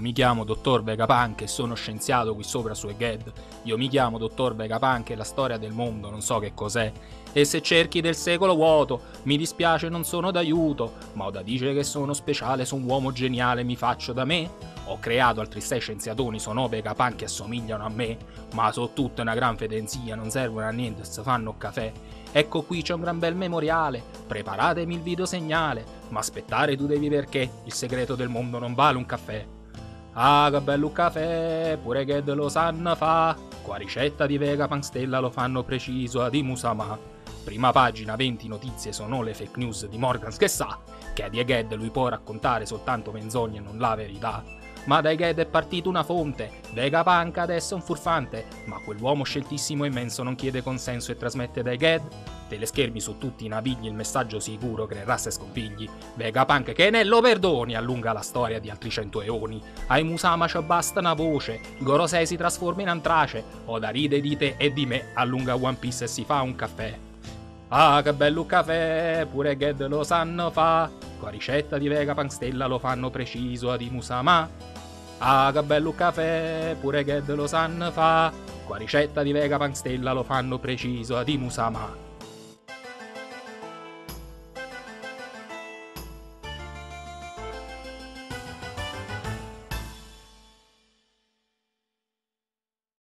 mi chiamo dottor Vegapunk e sono scienziato qui sopra su Eged. Io mi chiamo dottor Vegapunk e la storia del mondo non so che cos'è. E se cerchi del secolo vuoto, mi dispiace non sono d'aiuto, ma ho da dire che sono speciale, sono un uomo geniale, mi faccio da me. Ho creato altri sei scienziatoni, sono Vegapunk che assomigliano a me, ma sono tutta una gran fedenzia, non servono a niente, se fanno caffè. Ecco qui c'è un gran bel memoriale, preparatemi il video segnale, ma aspettare tu devi perché il segreto del mondo non vale un caffè. Ah, che bello caffè, pure che lo sanno fa. Qua ricetta di Vegapunk Stella lo fanno preciso ad Imusama. Prima pagina 20 notizie sono le fake news di Morgans che sa che a Dieged lui può raccontare soltanto menzogne e non la verità. Ma da Eged è partita una fonte, Vegapunk adesso è un furfante, ma quell'uomo sceltissimo e immenso non chiede consenso e trasmette da Eged teleschermi su tutti i navigli il messaggio sicuro creerà se sconfigli. Vegapunk che ne lo perdoni allunga la storia di altri cento eoni. Ai Musama ci basta una voce, Gorosei si trasforma in antrace, Oda ride di te e di me, allunga One Piece e si fa un caffè. Ah, che bello caffè, pure Ged lo sanno fa, con ricetta di Vegapunk Stella lo fanno preciso ad Musama. Ah, che bello caffè, pure Ged lo sanno fa, con ricetta di Vegapunk Stella lo fanno preciso ad Musama.